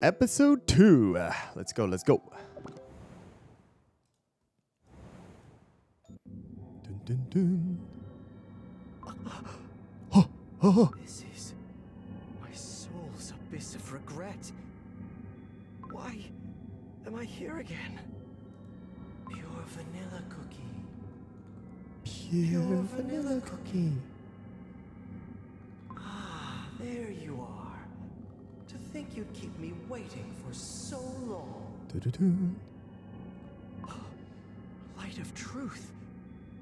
Episode 2. Uh, let's go, let's go. Dun, dun, dun. Oh, oh. This is my soul's abyss of regret. Why am I here again? Pure vanilla cookie. Pure vanilla cookie. Ah, there you are. Think you'd keep me waiting for so long. Du-du-du. Light of truth.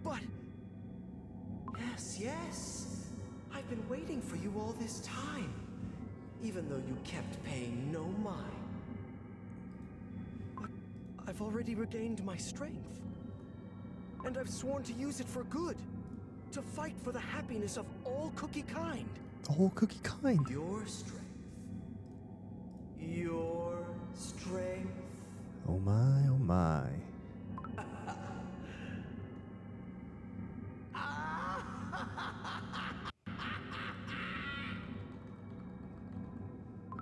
But. Yes, yes. I've been waiting for you all this time. Even though you kept paying no mind. But I've already regained my strength. And I've sworn to use it for good. To fight for the happiness of all cookie kind. The whole cookie kind. Your strength. Your strength. Oh my, oh my.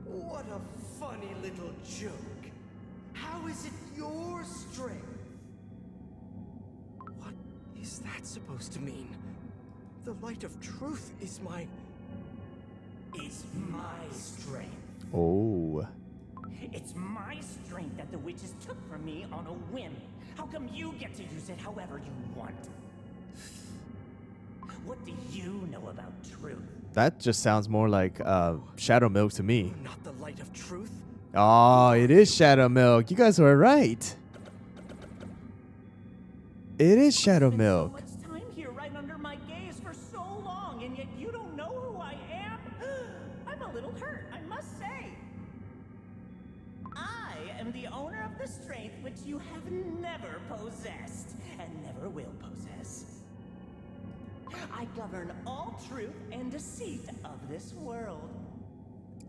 What a funny little joke. How is it your strength? What is that supposed to mean? The light of truth is my. Is my strength. Oh. It's my strength that the witches took from me on a whim. How come you get to use it however you want? What do you know about truth? That just sounds more like uh, Shadow Milk to me. Not the light of truth? Oh, it is Shadow Milk. You guys were right. It is Shadow Milk.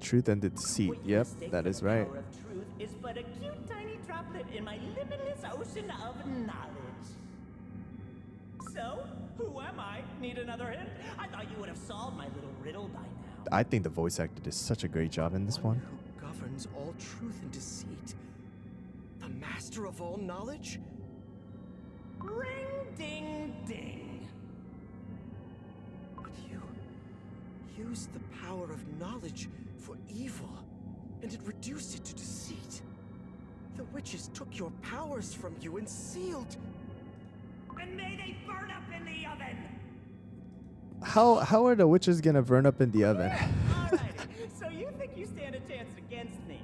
Truth and the deceit. What Yep, mistake that the right. power of truth is but a cute tiny droplet in my limitless ocean of knowledge. So, who am I? Need another hint? I thought you would have solved my little riddle by now. I think the voice actor did such a great job in this one. Who governs all truth and deceit? The master of all knowledge? Ring ding ding. But you used the power of knowledge for evil, and it reduced it to deceit. The witches took your powers from you and sealed. And may they burn up in the oven. How how are the witches gonna burn up in the oven? Alrighty, so you think you stand a chance against me?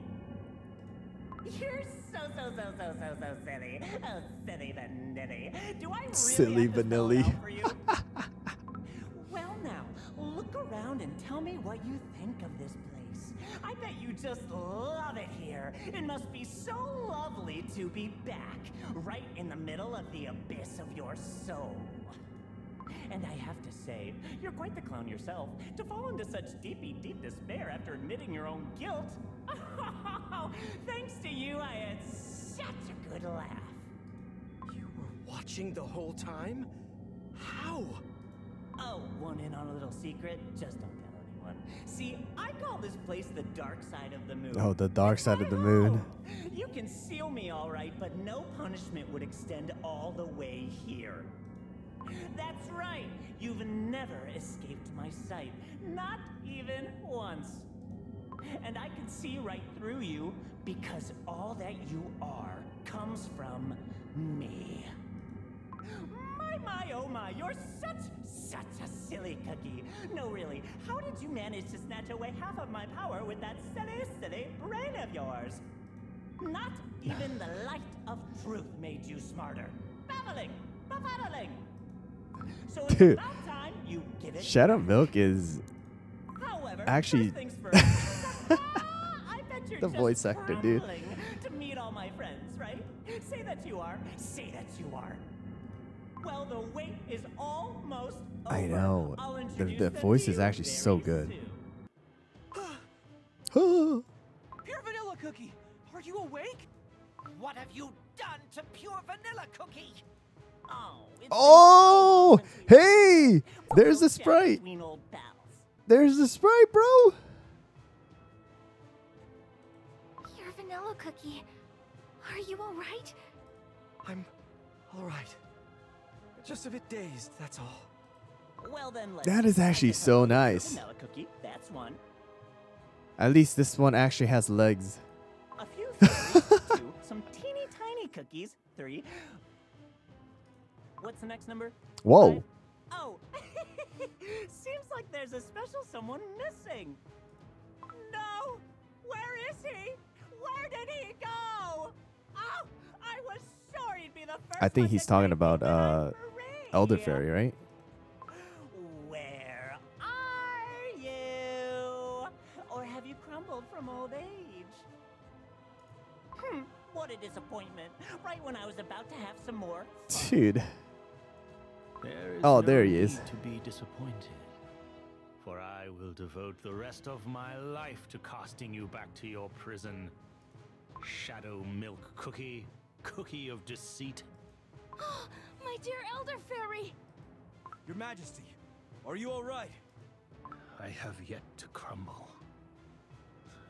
You're so so so so so so silly. Oh, silly vanilli. Do I really Silly have to spell it vanilli. out for you? well now, look around and tell me what you think of this place. I bet you just love it here. It must be so lovely to be back, right in the middle of the abyss of your soul. And I have to say, you're quite the clown yourself to fall into such deepy, deep despair after admitting your own guilt. Thanks to you, I had such a good laugh. You were watching the whole time? How? Oh, want in on a little secret? Just don't anyone. See, I call this place the dark side of the moon. Oh, the dark side of the moon. You can seal me all right, but no punishment would extend all the way here. That's right. You've never escaped my sight. Not even once. And I can see right through you because all that you are comes from me. My, my, oh my, you're such, such a silly cookie. No, really, how did you manage to snatch away half of my power with that silly, silly brain of yours? Not even the light of truth made you smarter. Babbling, babbling. So it's Dude. about time you give it Shadow. Milk is However, Actually- first things first. Ah, I bet you're The voice actor, dude. To meet all my friends, right? Say that you are. Say that you are. Well, the wait is almost over. I know. I'll The- introduce the voice is actually so good. Oh, Pure vanilla cookie! Are you awake? What have you done to pure vanilla cookie? Oh, Oh, so long since we- hey, there's go the sprite. Between old pals. There's the sprite, bro. Pure vanilla cookie. Are you alright? I'm all right. Just a bit dazed, that's all. Well then, let's That is actually so nice. Vanilla cookie. That's one. At least this one actually has legs. A few fairies. two. Some teeny tiny cookies. Three. What's the next number? Whoa. Five? Oh. Seems like there's a special someone missing. No. Where is he? Where did he go? Oh, I was sure he'd be the first. I think one he's to talking about uh free. elderfairy, right? Where are you? Or have you crumbled from old age? Hmm, what a disappointment. Right when I was about to have some more. fun. Dude. There is Oh, no there he is. To be disappointed, for I will devote the rest of my life to casting you back to your prison. Shadow milk cookie, cookie of deceit. My dear Elder Fairy! Your Majesty, are you all right? I have yet to crumble,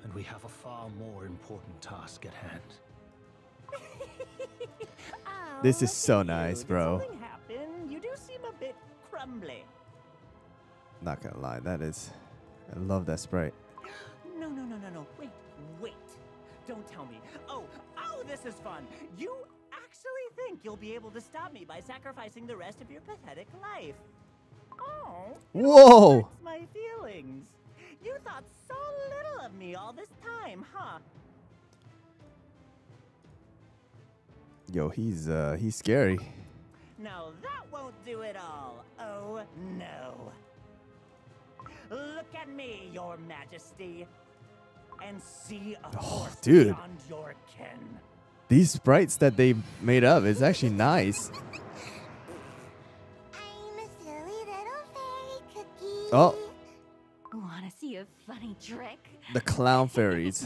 and we have a far more important task at hand. This is so nice, bro. happen? You do seem a bit crumbly. Not gonna lie, that is. I love that sprite. No, no, no, no, no. Wait, wait. Don't tell me. Oh, oh, this is fun. You actually think you'll be able to stop me by sacrificing the rest of your pathetic life. Oh. Whoa! my feelings. You thought so little of me all this time, huh? Yo, he's uh he's scary. Now that won't do it all. Oh no. Look at me, your majesty. And see a Oh, dude. beyond your ken. These sprites that they made up is actually nice. I'm a silly little fairy cookie. Oh. Wanna see a funny trick? The clown fairies.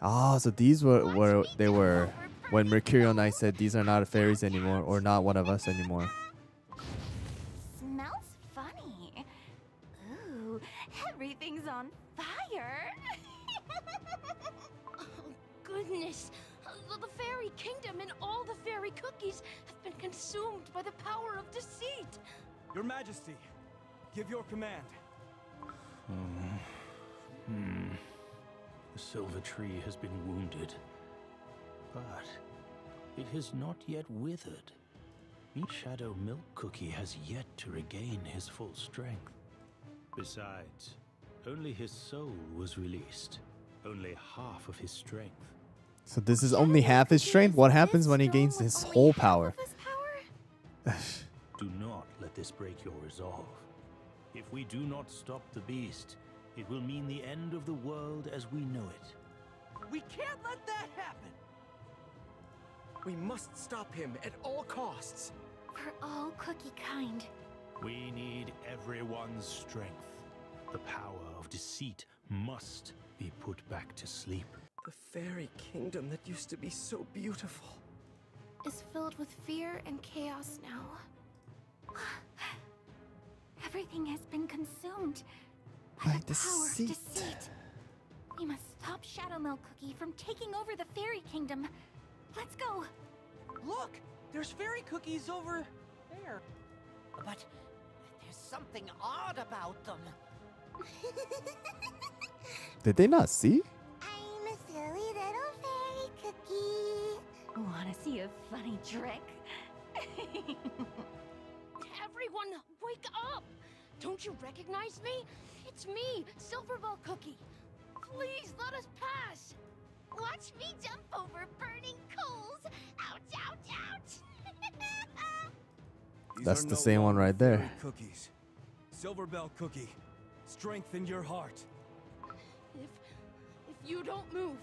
Oh, so these were were they were when Mercurial Knight said these are not fairies anymore or not one of us anymore. Fairy cookies have been consumed by the power of deceit. Your Majesty, give your command. Hmm. The silver tree has been wounded, but it has not yet withered. Each Shadow Milk Cookie has yet to regain his full strength. Besides, only his soul was released. Only half of his strength. So this is only half his strength. What happens when he gains his whole power? Do not let this break your resolve. If we do not stop the beast, it will mean the end of the world as we know it. We can't let that happen! We must stop him at all costs. For all cookie kind. We need everyone's strength. The power of deceit must be put back to sleep. The fairy kingdom that used to be so beautiful. is filled with fear and chaos now. Everything has been consumed by, By the power of deceit. deceit. We must stop Shadow Milk Cookie from taking over the fairy kingdom. Let's go. Look! There's fairy cookies over there. But there's something odd about them. Did they not see? Wanna see a funny trick? Everyone, wake up! Don't you recognize me? It's me, Silverbell Cookie. Please let us pass. Watch me jump over burning coals. Ouch, ouch, ouch. That's the no same one right there. Cookies. Silverbell Cookie, strengthen your heart. If if you don't move,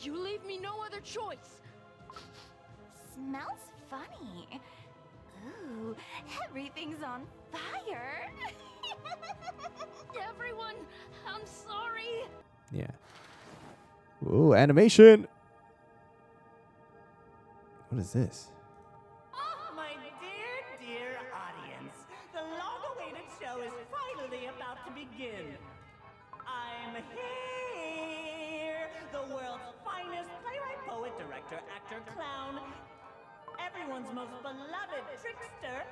you leave me no other choice. Smells funny. Ooh, everything's on fire. Everyone, I'm sorry. Yeah. Ooh, animation. What is this? Oh, my dear, dear audience, the long-awaited show is finally about to begin. I'm here, the world's finest Dr. Clown, everyone's most beloved trickster,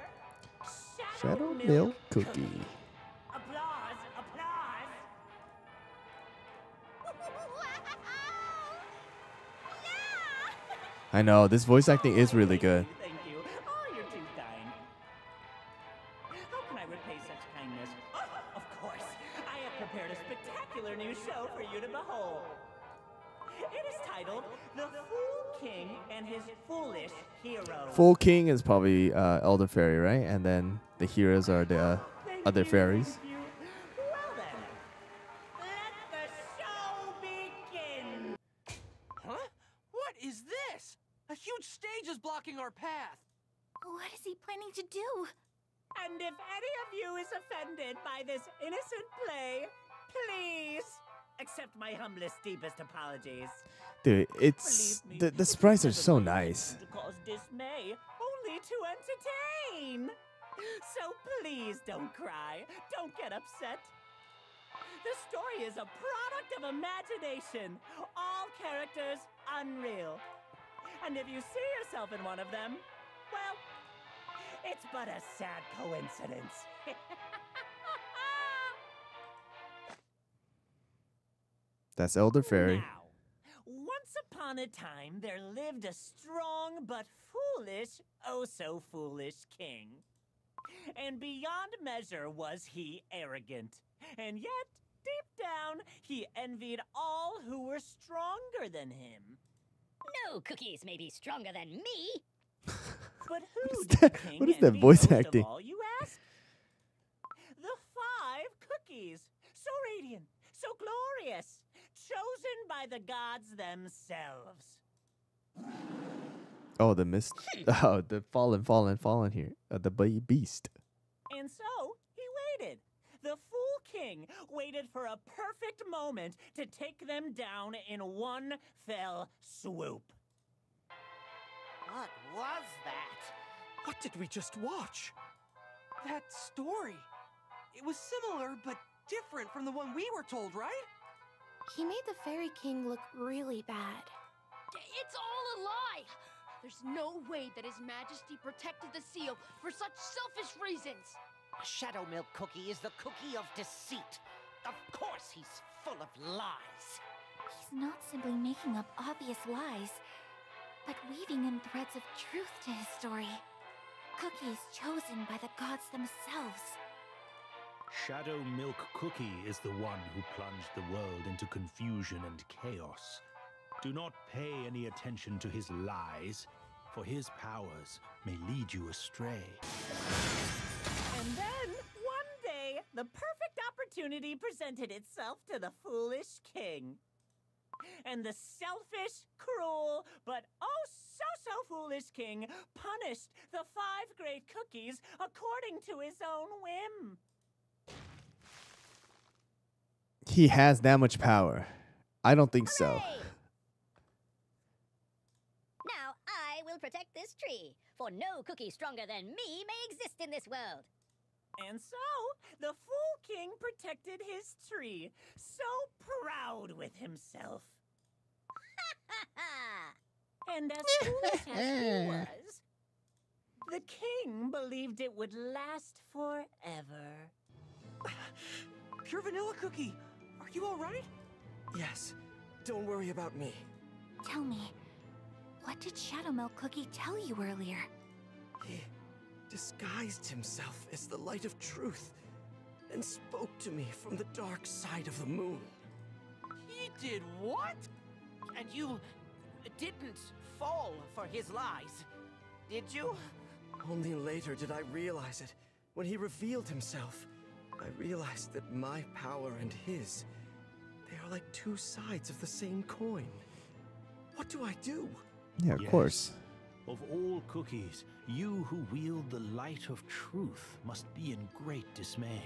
Shadow, Shadow Milk, Milk Cookie. Applause, applause. I know this voice acting is really good. Fool King is probably uh, Elder Fairy, right? And then the heroes are the uh, other fairies. thank you. Well then, let the show begin. Huh? What is this? A huge stage is blocking our path. What is he planning to do? And if any of you is offended by this innocent play, please accept my humblest, deepest apologies. Dude, it's me, the the it sprites are so nice. Please don't cry. Don't get upset. The story is a product of imagination. All characters unreal. And if you see yourself in one of them, well, it's but a sad coincidence. That's Elder Fairy. Now, once upon a time, there lived a strong but foolish, oh so foolish king. And beyond measure was he arrogant. And yet, deep down, he envied all who were stronger than him. No cookies may be stronger than me. But who is did that- king what is that voice acting? all, you ask? The five cookies, so radiant, so glorious, chosen by the gods themselves. Oh, the mist. Oh, the fallen, fallen, fallen here. Uh, the be- beast. And so he waited. The fool king waited for a perfect moment to take them down in one fell swoop. What was that? What did we just watch? That story. It was similar, but different from the one we were told, right? He made the Fairy King look really bad. It's all a lie! There's no way that His Majesty protected the seal for such selfish reasons! A Shadow Milk cookie is the cookie of deceit. Of course he's full of lies. He's not simply making up obvious lies, but weaving in threads of truth to his story. Cookies chosen by the gods themselves. Shadow Milk Cookie is the one who plunged the world into confusion and chaos. Do not pay any attention to his lies, for his powers may lead you astray. And then, one day, the perfect opportunity presented itself to the foolish king. And the selfish, cruel, but oh so so foolish king punished the five great cookies according to his own whim. He has that much power. I don't think so. Hooray! Now I will protect this tree, for no cookie stronger than me may exist in this world. And so, the Fool King protected his tree, so proud with himself. Ha ha! And as foolish as he eh. was, the king believed it would last forever. Pure vanilla cookie. Are you all right? Yes, don't worry about me. Tell me, what did Shadow Milk Cookie tell you earlier? He disguised himself as the light of truth and spoke to me from the dark side of the moon. He did what? And you didn't fall for his lies, did you? Only later did I realize it. When he revealed himself, I realized that my power and his, they are like two sides of the same coin. What do I do? Yeah, of Yes. course. Of all cookies, you who wield the light of truth must be in great dismay.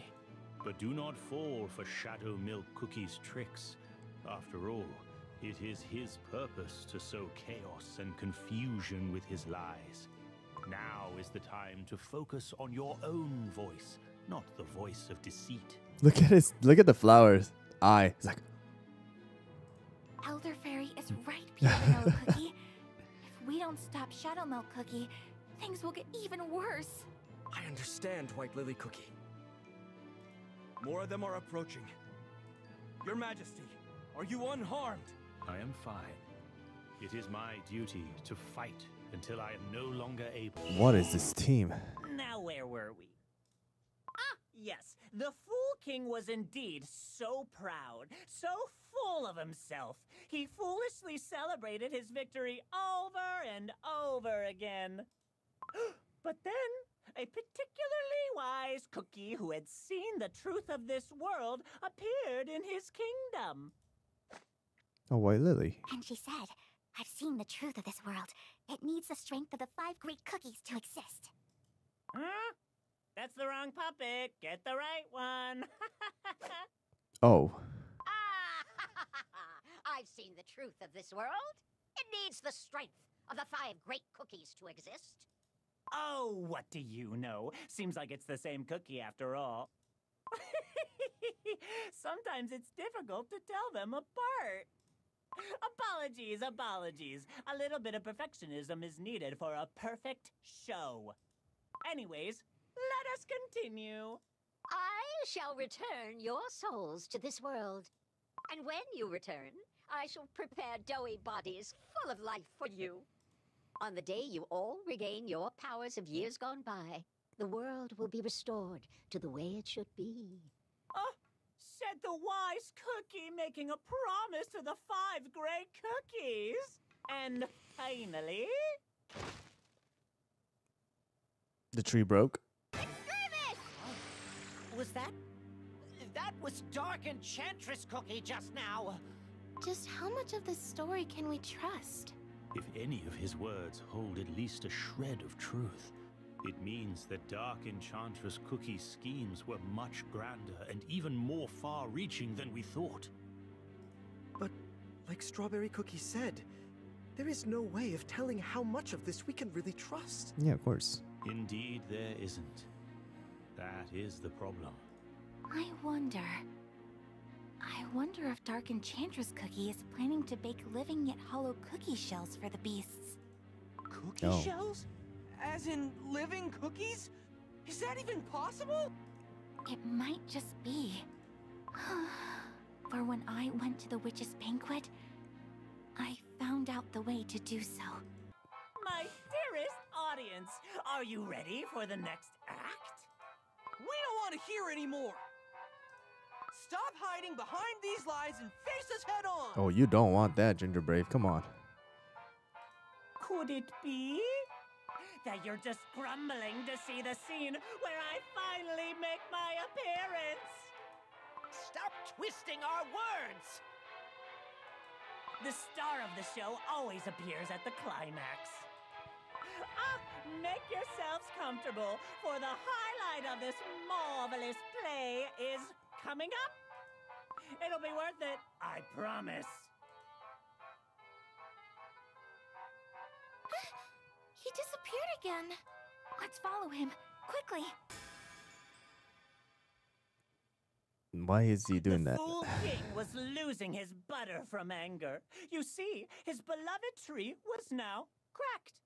But do not fall for Shadow Milk Cookie's tricks. After all, it is his purpose to sow chaos and confusion with his lies. Now is the time to focus on your own voice, not the voice of deceit. Look at his. Look at the flowers. Eye. It's like Elder Fairy is right, Pure Cookie. If we don't stop Shadow Milk Cookie, things will get even worse. I understand, White Lily Cookie. More of them are approaching. Your Majesty, are you unharmed? I am fine. It is my duty to fight until I am no longer able. What is this team? Now, where were we? Ah, yes. The Fool King was indeed so proud, so full of himself. He foolishly celebrated his victory over and over again. but then, a particularly wise cookie who had seen the truth of this world appeared in his kingdom. Oh, White Lily. And she said, I've seen the truth of this world. It needs the strength of the five great cookies to exist. Huh? That's the wrong puppet. Get the right one. Oh. I've seen the truth of this world. It needs the strength of the five great cookies to exist. oh, what do you know? Seems like it's the same cookie after all. Sometimes it's difficult to tell them apart. Apologies, apologies. A little bit of perfectionism is needed for a perfect show. Anyways, let us continue. I shall return your souls to this world. And when you return, I shall prepare doughy bodies full of life for you. On the day you all regain your powers of years gone by, the world will be restored to the way it should be. Oh, said the wise cookie making a promise to the five great cookies. And finally, The tree broke. Was that? That was Dark Enchantress Cookie just now. Just how much of this story can we trust? If any of his words hold at least a shred of truth, it means that Dark Enchantress Cookie's schemes were much grander and even more far reaching than we thought. But, like Strawberry Cookie said, there is no way of telling how much of this we can really trust. Yeah, of course. Indeed, there isn't. That is the problem. I wonder. I wonder if Dark Enchantress Cookie is planning to bake living yet hollow cookie shells for the beasts. Cookie Oh. shells? As in living cookies? Is that even possible? It might just be. For when I went to the witch's banquet, I found out the way to do so. my dearest audience, are you ready for the next act? We don't want to hear anymore. Stop hiding behind these lies and face us head on. Oh, you don't want that, Ginger Brave. Come on. Could it be that you're just grumbling to see the scene where I finally make my appearance? Stop twisting our words. The star of the show always appears at the climax. Ah, make yourselves comfortable, for the highlight of this marvelous play is coming up. It'll be worth it, I promise. He disappeared again. Let's follow him, quickly. Why is he doing the that? Fool King was losing his butter from anger. You see, his beloved tree was now cracked.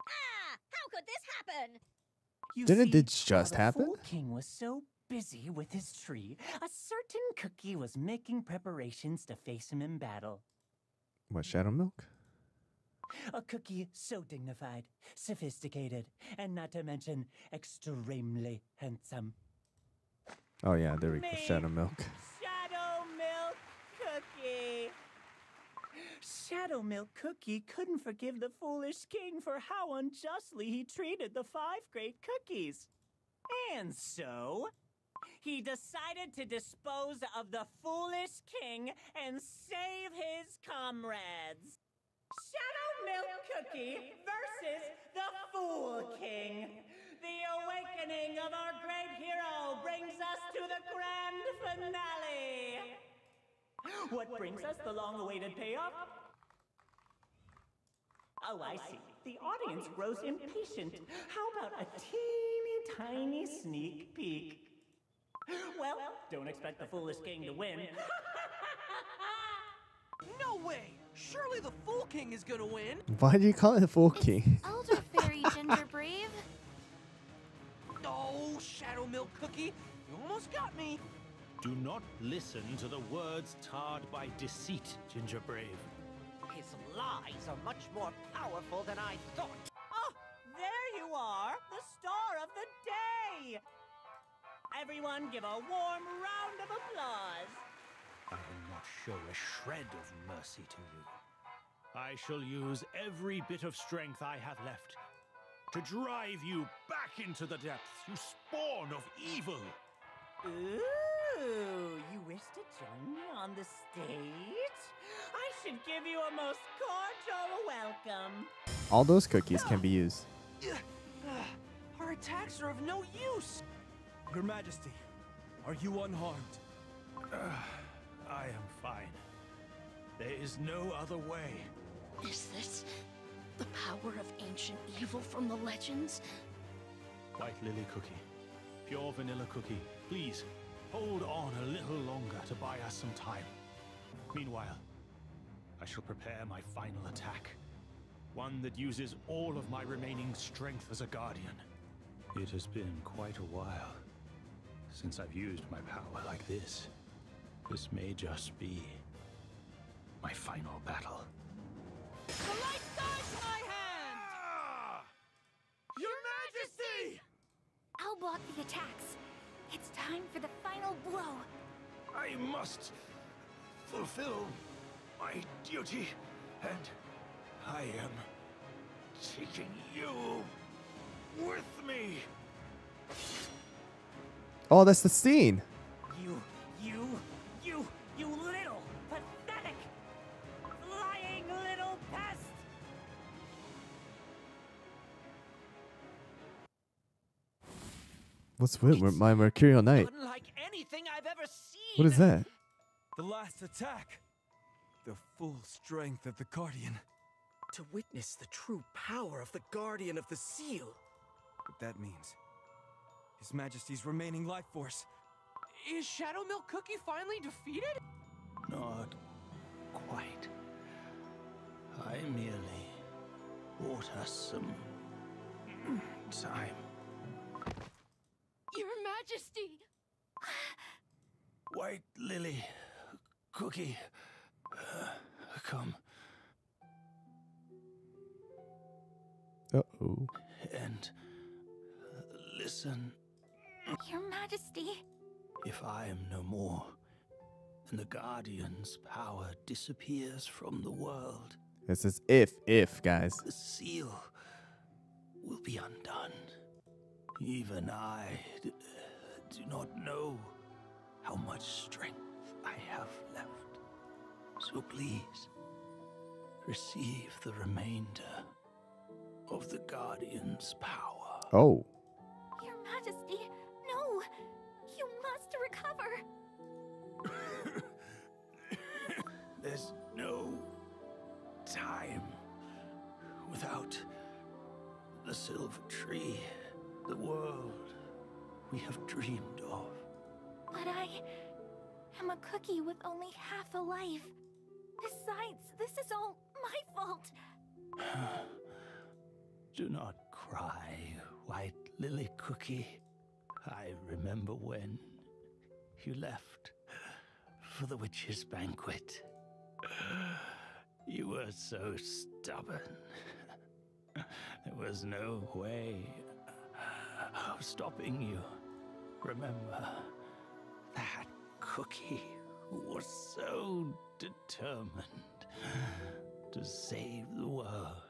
Ah! How could this happen? You Didn't see, this just while the happen? Fool King was so busy with his tree, a certain cookie was making preparations to face him in battle. What, Shadow Milk? A cookie so dignified, sophisticated, and not to mention extremely handsome. Oh, yeah, there we go. Shadow Milk. Shadow Milk Cookie! Shadow Milk Cookie couldn't forgive the foolish king for how unjustly he treated the five great cookies. And so, he decided to dispose of the foolish king and save his comrades. Shadow Milk Cookie versus the Fool King. The awakening of our great hero brings us to the grand finale. What brings us the long awaited payoff? Oh, I see. The audience grows impatient. How about a teeny tiny sneak peek? Well, don't expect the foolish king to win. No way! Surely the Fool King is gonna win. Why do you call it the Fool King? Elder Fairy Ginger Brave. Oh, Shadow Milk Cookie, you almost got me. Do not listen to the words tarred by deceit, Ginger Brave. His lies are much more powerful than I thought. Oh, there you are, the star of the day! Everyone give a warm round of applause. I will not show a shred of mercy to you. I shall use every bit of strength I have left to drive you back into the depths, you spawn of evil! Ooh, you wish to join me on the stage? I should give you a most cordial welcome. All those cookies can be used. Our attacks are of no use. Your Majesty, are you unharmed? Uh, I am fine. There is no other way. Is this the power of ancient evil from the legends? White Lily Cookie, pure vanilla cookie, please hold on a little longer to buy us some time. Meanwhile, I shall prepare my final attack. One that uses all of my remaining strength as a guardian. It has been quite a while since I've used my power like this. This may just be my final battle. The light guides my hand. Ah! Your Majesty! I'll block the attacks. It's time for the final blow. I must fulfill my duty, and I am taking you with me. Oh, that's the scene. You, you, you, you little, pathetic, lying little pest! What's with mer- my Mercurial Knight? Unlike anything I've ever seen. What is that? The last attack. The full strength of the Guardian. To witness the true power of the Guardian of the Seal. What that means. His Majesty's remaining life force. Is Shadow Milk Cookie finally defeated? Not quite. I merely bought us some time. Your Majesty! White Lily, Cookie, uh, come Uh oh. and listen. Your Majesty. If I am no more, and the Guardian's power disappears from the world, This is if, if, guys. the seal will be undone. Even I d- do not know how much strength I have left. So please, receive the remainder of the Guardian's power. Oh. Your Majesty. There's no time without the silver tree, the world we have dreamed of. But I am a cookie with only half a life. Besides, this is all my fault. Do not cry, White Lily Cookie. I remember when you left for the witch's banquet. You were so stubborn. There was no way of stopping you. Remember, that cookie was so determined to save the world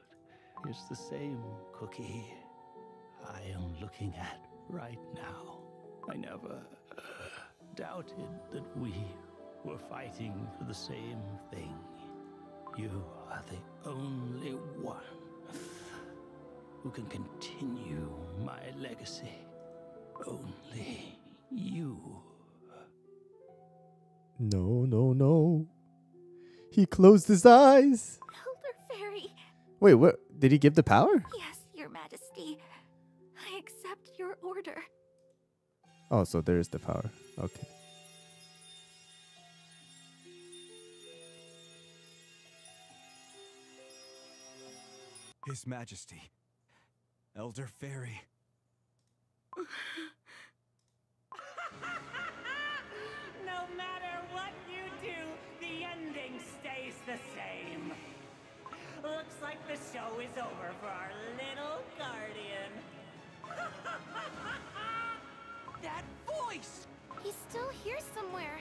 It's the same cookie I am looking at right now. I never doubted that we were fighting for the same thing. You are the only one who can continue my legacy. Only you. No, no, no. He closed his eyes. Elder Fairy. Wait, what? Did he give the power? Yes, Your Majesty. I accept your order. Oh, so there is the power. Okay. His Majesty, Elder Fairy. no matter what you do, the ending stays the same. Looks like the show is over for our little guardian. that voice! He's still here somewhere.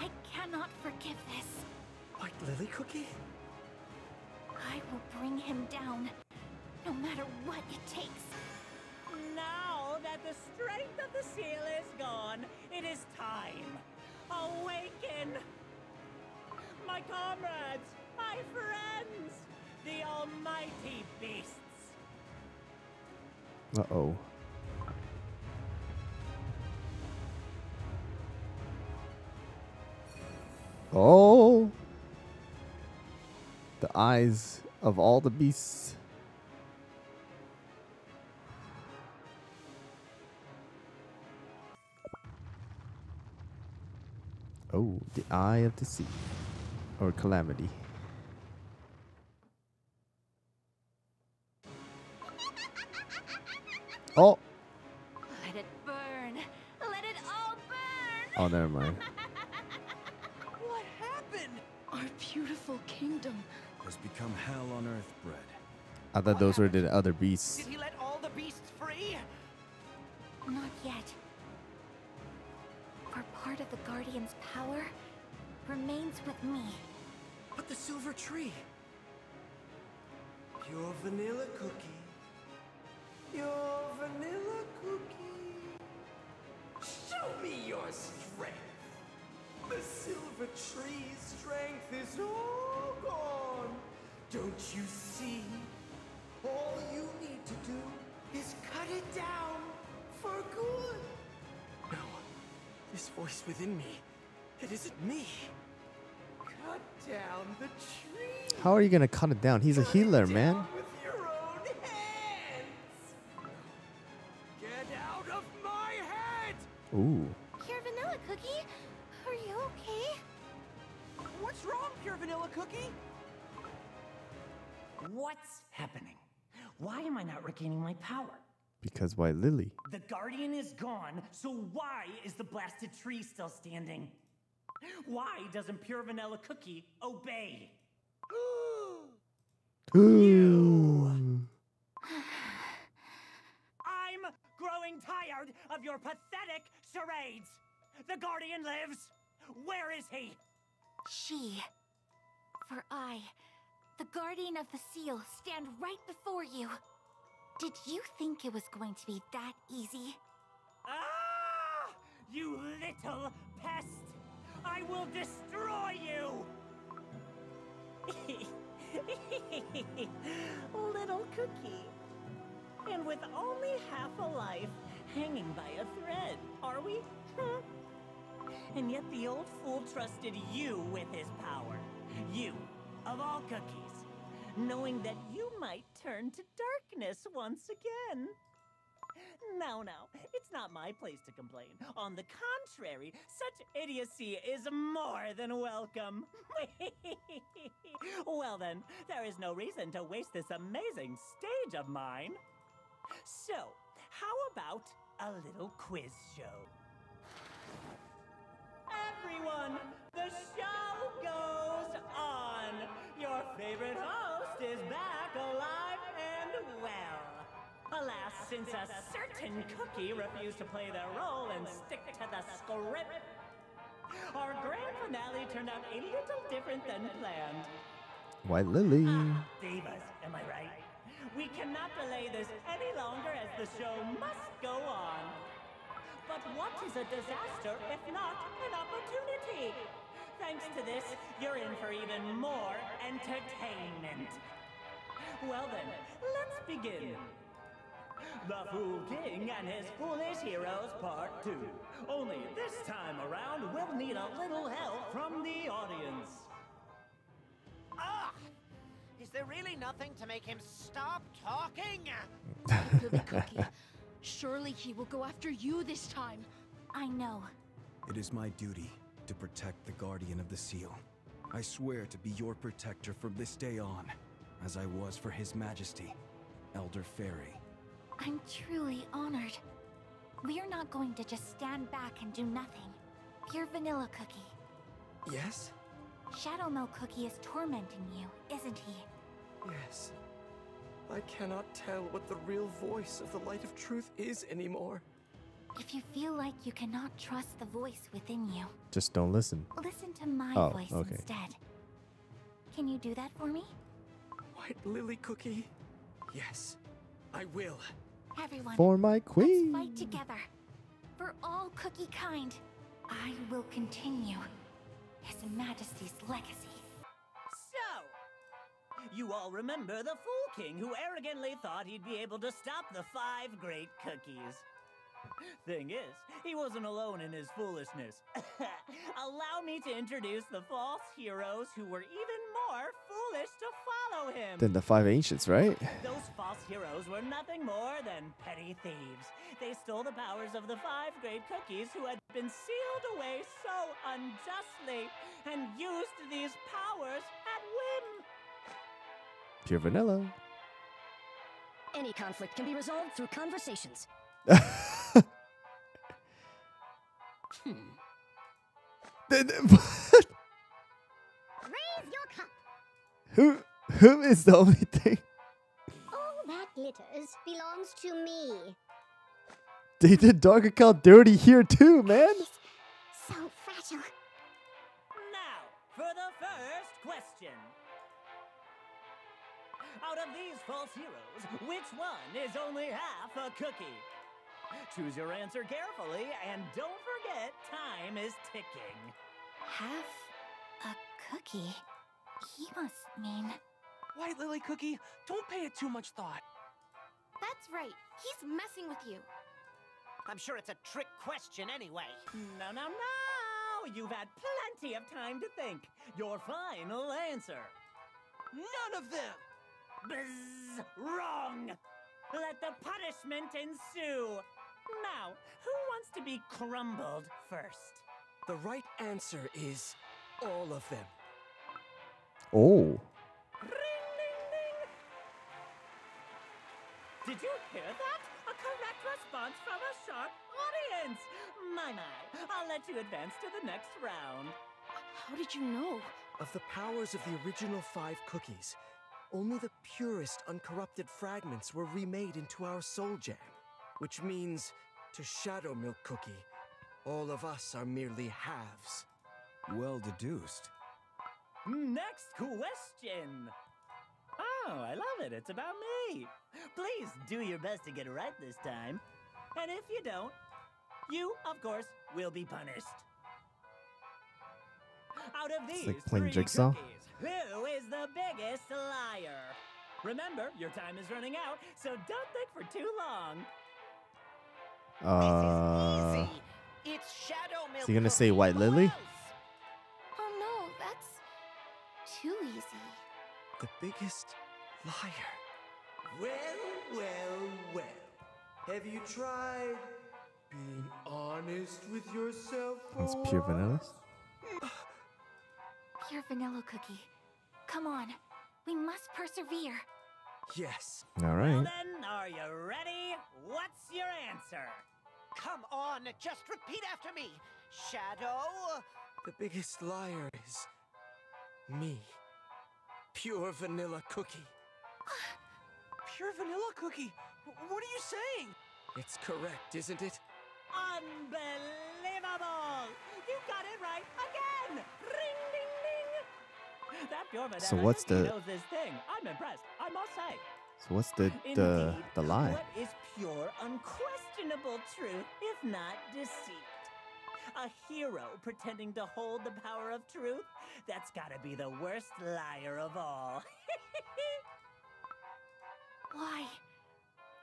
I cannot forgive this. White Lily Cookie? I will bring him down, no matter what it takes. Now that the strength of the seal is gone, it is time. Awaken! My comrades, my friends, the almighty beasts. Uh-oh. Oh! The eyes of all the beasts. Oh, the eye of the sea. Or calamity. Oh! Let it burn. Let it all burn. Oh, never mind. What happened? Our beautiful kingdom. Has become hell on earth bred. I thought those were the other beasts. Did he let all the beasts free? Not yet. Part of the Guardian's power remains with me. But the silver tree. Pure vanilla cookie. Pure vanilla cookie. Show me your strength. The silver tree's strength is all gone. Don't you see? All you need to do is cut it down for good. No, this voice within me, it isn't me. Cut down the tree. How are you gonna cut it down? He's a healer, man. With your own hands. Get out of my head! Ooh. Pure vanilla cookie? Are you okay? What's wrong, Pure Vanilla Cookie? What's happening? Why am I not regaining my power? Because White Lily. The Guardian is gone, so why is the blasted tree still standing? Why doesn't Pure Vanilla Cookie obey? Ooh. I'm growing tired of your pathetic charades. The Guardian lives. Where is he? She. For I, the Guardian of the Seal, stand right before you. Did you think it was going to be that easy? Ah! You little pest! I will destroy you! little cookie. And with only half a life hanging by a thread, are we? And yet the old fool trusted you with his power. You, of all cookies, knowing that you might turn to darkness once again. No, no, it's not my place to complain. On the contrary, such idiocy is more than welcome. well then, there is no reason to waste this amazing stage of mine. So, how about a little quiz show? Everyone, the show goes on. Your favorite host is back alive and well. Alas, since a certain cookie refused to play their role and stick to the script, our grand finale turned out a little different than planned. White Lily. Ah, divas, am I right? We cannot delay this any longer as the show must go on. But what is a disaster if not an opportunity? Thanks to this, you're in for even more entertainment. Well then, let's begin. The Fool King and his Foolish Heroes Part 2. Only this time around, we'll need a little help from the audience. Ugh! Is there really nothing to make him stop talking? Lily Cookie. Surely he will go after you this time. I know. It is my duty to protect the Guardian of the Seal. I swear to be your protector from this day on. as I was for His Majesty, Elder Fairy. I'm truly honored. We're not going to just stand back and do nothing. Pure vanilla cookie. Yes? Shadow Milk Cookie is tormenting you, isn't he? Yes. I cannot tell what the real voice of the light of truth is anymore. If you feel like you cannot trust the voice within you, Just don't listen. listen to my Oh, voice okay. instead. Can you do that for me? White Lily Cookie? Yes, I will. Everyone, For my queen. let's queen. fight together. For all cookie kind, I will continue His Majesty's legacy. You all remember the Fool King who arrogantly thought he'd be able to stop the five great cookies. Thing is, he wasn't alone in his foolishness. Allow me to introduce the false heroes who were even more foolish to follow him. Then the five ancients, right? Those false heroes were nothing more than petty thieves. They stole the powers of the five great cookies who had been sealed away so unjustly and used these powers at whim. Pure vanilla. Any conflict can be resolved through conversations. Hmm. Raise your cup. who who is the only thing? All that glitters belongs to me. They did Dark Cacao dirty here too, man. So fragile. Now, for the first question. Out of these false heroes, which one is only half a cookie? Choose your answer carefully, and don't forget, time is ticking. Half a cookie? He must mean. White Lily Cookie, don't pay it too much thought. That's right. He's messing with you. I'm sure it's a trick question anyway. No, no, no! You've had plenty of time to think. Your final answer. None of them! Bzz! Wrong! Let the punishment ensue! Now, who wants to be crumbled first? The right answer is all of them. Oh. Ring, ding, ding! Did you hear that? A correct response from a sharp audience! My, my, I'll let you advance to the next round. How did you know? Of the powers of the original five cookies, only the purest uncorrupted fragments were remade into our soul jam, Which means, to Shadow Milk Cookie, all of us are merely halves. Well deduced. Next question! Oh, I love it. It's about me. Please do your best to get it right this time. And if you don't, you, of course, will be punished. Out of these like playing three Jigsaw. cookies, who is the biggest liar? Remember, your time is running out, so don't think for too long. Uh. Easy. It's Shadow Milk. Is he gonna say White Lily? Oh no, that's too easy. The biggest liar. Well, well, well. Have you tried being honest with yourself? That's pure once? vanilla. Pure vanilla cookie. Come on, we must persevere. Yes. All right. Well then, are you ready? What's your answer? Come on, just repeat after me. Shadow. The biggest liar is me. Pure vanilla cookie. Pure vanilla cookie? What are you saying? It's correct, isn't it? Unbelievable! You got it right again! So what's the- knows his thing. I'm impressed, I must say. So what's the the Indeed, the lie? What is pure, unquestionable truth, if not deceit? A hero pretending to hold the power of truth? That's gotta be the worst liar of all. Why?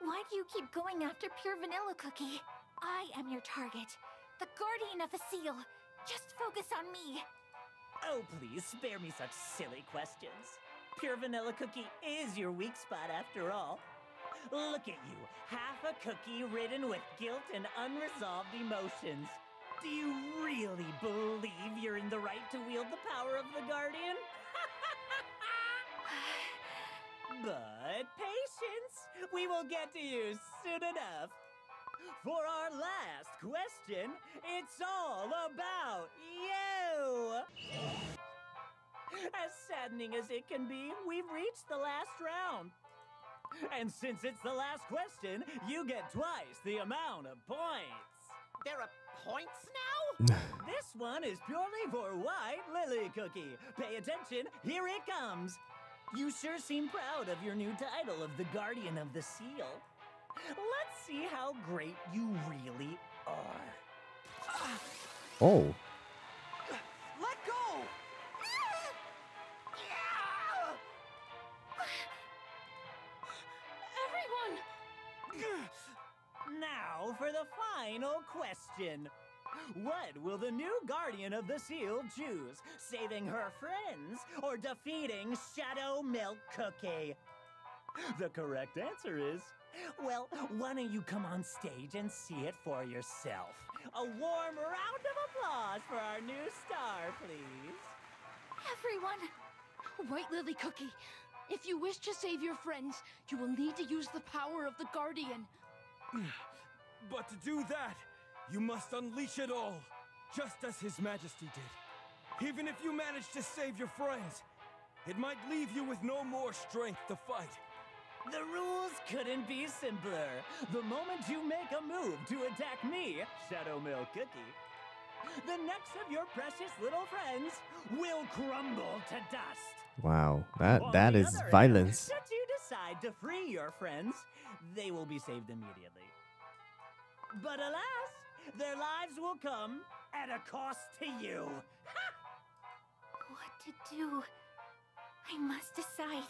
Why do you keep going after Pure Vanilla Cookie? I am your target, the guardian of the seal. Just focus on me. Oh, please spare me such silly questions. Pure vanilla cookie is your weak spot after all. Look at you, half a cookie ridden with guilt and unresolved emotions. Do you really believe you're in the right to wield the power of the Guardian? But patience! We will get to you soon enough. For our last question, it's all about you! As saddening as it can be, we've reached the last round. And since it's the last question, you get twice the amount of points. There are points now? this one is purely for White Lily Cookie. Pay attention, here it comes. You sure seem proud of your new title of the Guardian of the Seal. Let's see how great you really are. Oh. Let go! Everyone! Now for the final question. What will the new Guardian of the Seal choose? Saving her friends or defeating Shadow Milk Cookie? The correct answer is well, why don't you come on stage and see it for yourself? A warm round of applause for our new star, please. Everyone! White Lily Cookie, if you wish to save your friends, you will need to use the power of the Guardian. But to do that, you must unleash it all, just as His Majesty did. Even if you manage to save your friends, it might leave you with no more strength to fight. The rules couldn't be simpler. The moment you make a move to attack me, Shadow Milk Cookie, the next of your precious little friends will crumble to dust. Wow, that On that the hand, violence. Should you decide to free your friends, they will be saved immediately. But alas, their lives will come at a cost to you. What to do? I must decide.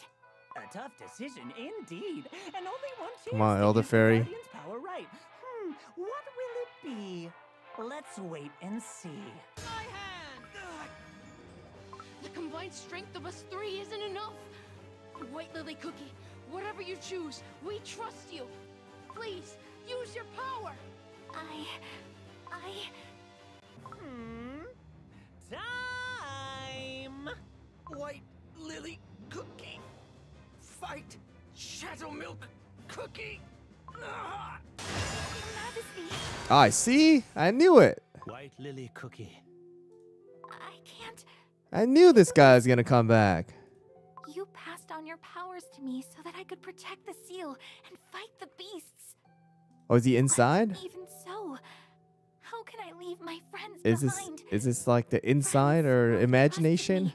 A tough decision indeed, and only one chance Come on, Elder Faerie. Power right. Hmm, what will it be? Let's wait and see. My hand! The combined strength of us three isn't enough. White Lily Cookie, whatever you choose, we trust you. Please, use your power. I. I. Hmm. Time. White Lily Cookie. Fight Shadow Milk Cookie. Ah! I see. I knew it. White Lily Cookie. I can't. I knew this guy was gonna come back. You passed on your powers to me so that I could protect the seal and fight the beasts. Oh, is he inside? Even so, how can I leave my friends Is this is this like the inside or imagination?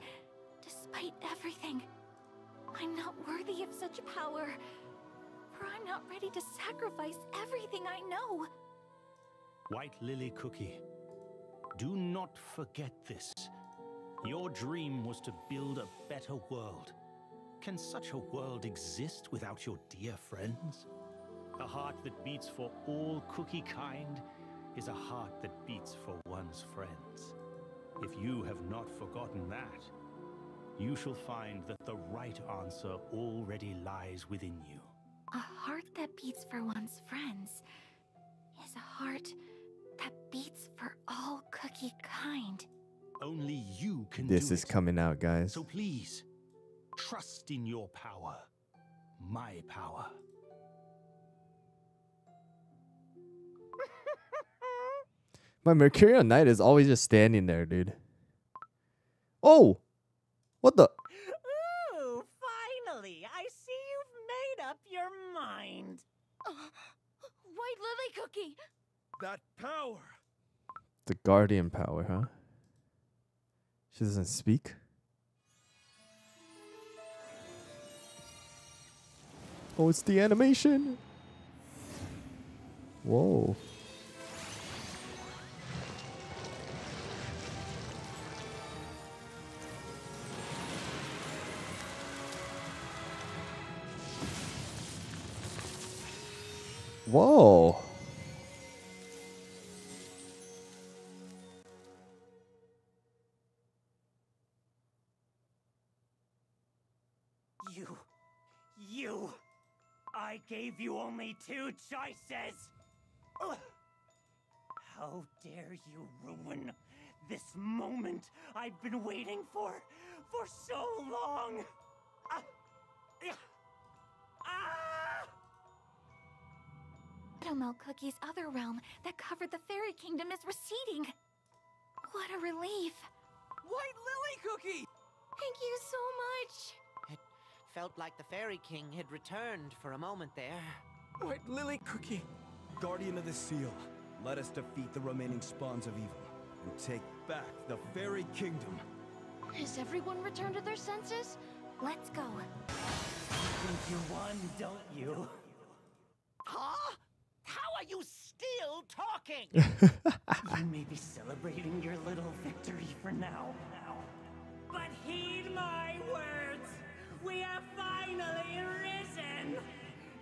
To sacrifice everything I know. White Lily Cookie. Do not forget this. Your dream was to build a better world. Can such a world exist without your dear friends? A heart that beats for all cookie kind is a heart that beats for one's friends. If you have not forgotten that, you shall find that the right answer already lies within you. A heart that beats for one's friends is a heart that beats for all cookie kind. Only you can This do is it. coming out, guys. So please, trust in your power. My power. My Mercurial Knight is always just standing there, dude. Oh, what the? Ooh, finally! I see you've made up your mind. White Lily Cookie! That power! The Guardian power, huh? She doesn't speak. Oh, it's the animation. Whoa. Whoa. gave you only two choices! Ugh. How dare you ruin this moment I've been waiting for for so long! Ah. Ah. Cookie's other realm that covered the Faerie Kingdom is receding. What a relief! White Lily Cookie! Thank you so much! It felt like the Faerie King had returned for a moment there. White Lily Cookie! Guardian of the Seal, let us defeat the remaining spawns of evil and take back the Faerie Kingdom. Has everyone returned to their senses? Let's go. Think you won, don't you? Huh? How are you still talking? you may be celebrating your little victory for now, now. But heed my words! We have finally risen!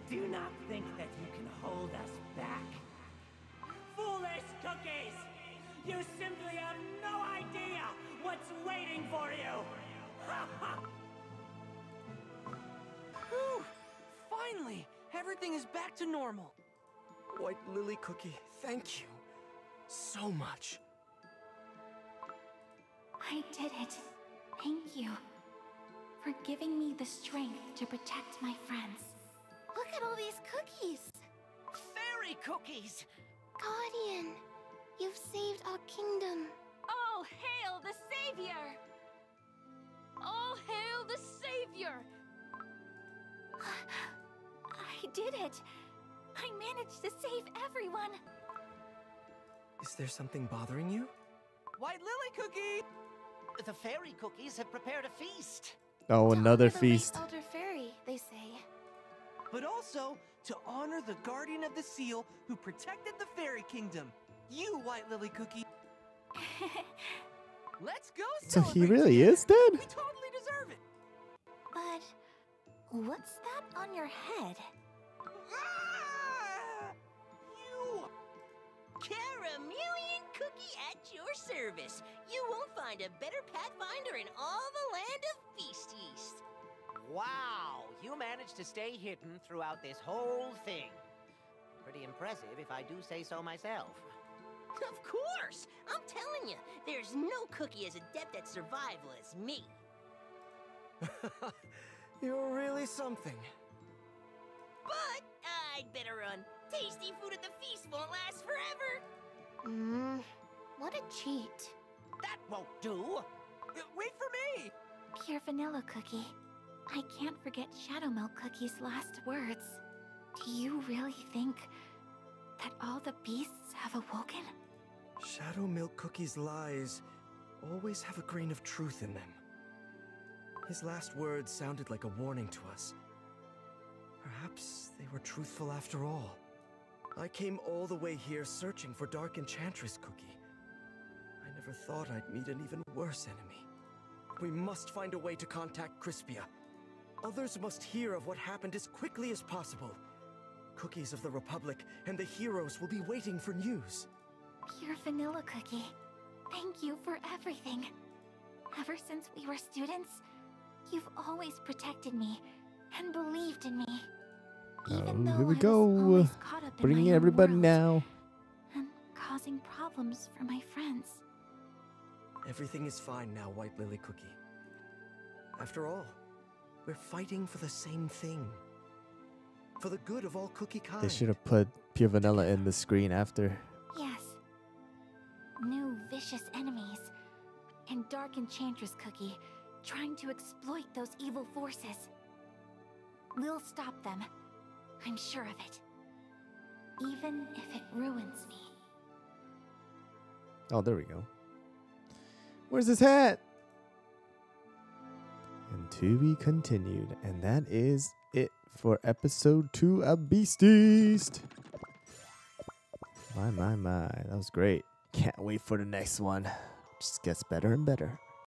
Do not think that you can hold us back. Foolish cookies! You simply have no idea what's waiting for you! Whew! Finally, everything is back to normal. White Lily Cookie, thank you so much. I did it. Thank you. For giving me the strength to protect my friends. Look at all these cookies. Fairy cookies! Guardian, you've saved our kingdom. All hail the savior! All hail the savior! I did it. I managed to save everyone. Is there something bothering you? White Lily Cookie! The fairy cookies have prepared a feast. Oh, another The feast. Elder Faerie, they say. But also to honor the Guardian of the Seal who protected the Faerie Kingdom. You, White Lily Cookie. Let's go So he really together. is dead? We totally deserve it. But what's that on your head? Ah! Caramel Arrow cookie at your service. You won't find a better pathfinder in all the land of Feast East. Wow, you managed to stay hidden throughout this whole thing. Pretty impressive, if I do say so myself. Of course! I'm telling you, there's no cookie as adept at survival as me. You're really something. But I'd better run. Tasty food at the feast won't last forever. Mmm, what a cheat. That won't do! Uh, Wait for me! Pure vanilla cookie. I can't forget Shadow Milk Cookie's last words. Do you really think that all the beasts have awoken? Shadow Milk Cookie's lies always have a grain of truth in them. His last words sounded like a warning to us. Perhaps they were truthful after all. I came all the way here searching for Dark Enchantress Cookie. I never thought I'd meet an even worse enemy. We must find a way to contact Crispia. Others must hear of what happened as quickly as possible. Cookies of the Republic and the heroes will be waiting for news. Pure vanilla cookie. Thank you for everything. Ever since we were students, you've always protected me and believed in me. Even Oh, here we go. was always caught up in Bringing everybody world now. and causing problems for my friends. Everything is fine now, White Lily Cookie. After all, we're fighting for the same thing. For the good of all cookie kind. They should have put pure vanilla in the screen after. Yes. New vicious enemies. And Dark Enchantress Cookie trying to exploit those evil forces. We'll stop them. I'm sure of it. Even if it ruins me. Oh, there we go. Where's his hat? And to be continued. And that is it for episode two of Beast-Yeast. My, my, my. That was great. Can't wait for the next one. Just gets better and better.